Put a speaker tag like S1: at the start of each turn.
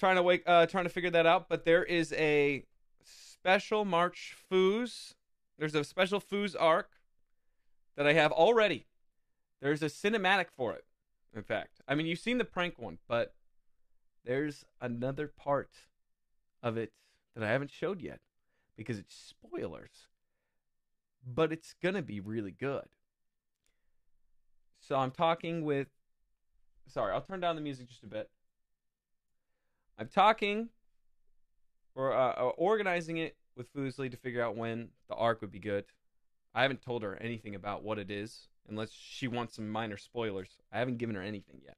S1: trying to wake, uh, trying to figure that out. But there is a special March Fooze. There's a special Fooze arc that I have already. There's a cinematic for it. In fact, I mean you've seen the prank one, but there's another part of it that I haven't showed yet because it's spoilers. But it's gonna be really good. So I'm talking with. Sorry, I'll turn down the music just a bit. I'm talking or uh, uh, organizing it with Foosley to figure out when the arc would be good. I haven't told her anything about what it is unless she wants some minor spoilers. I haven't given her anything yet.